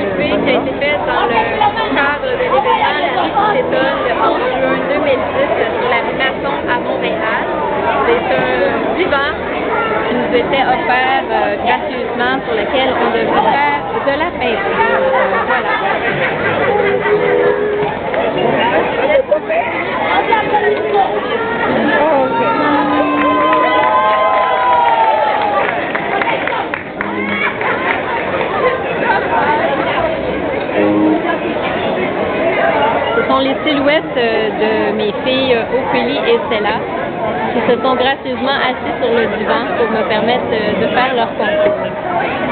Qui a été faite dans le cadre de l'événement La Rue du en juin 2010 sur la Masson à Montréal. C'est un divan qui nous était offert euh, gracieusement sur lequel on devait silhouettes euh, de mes filles euh, Ophélie et Stella qui se sont gracieusement assis sur le divan pour me permettre euh, de faire leur concours.